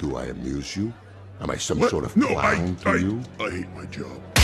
Do I amuse you? Am I some What? sort of no, clown I, to I, you? I hate my job.